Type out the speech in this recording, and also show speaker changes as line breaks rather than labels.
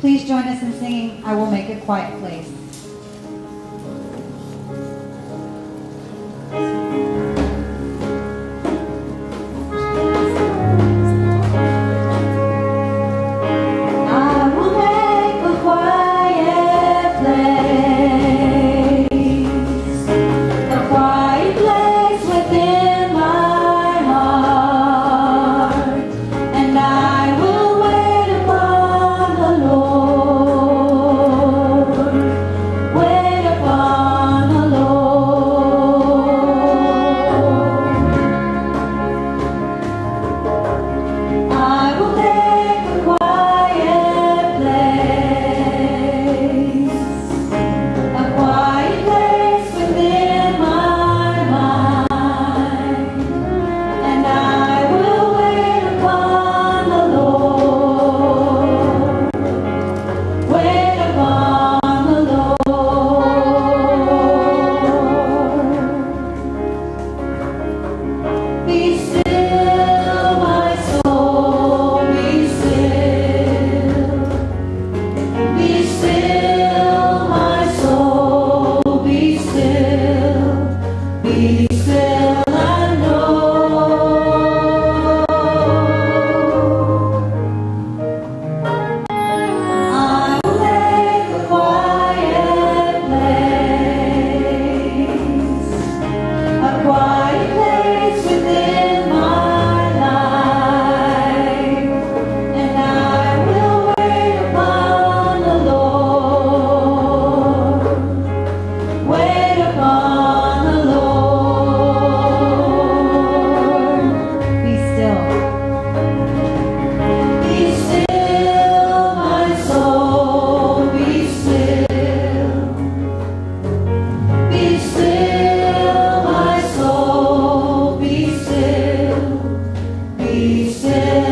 Please join us in singing I Will Make a Quiet Place. said.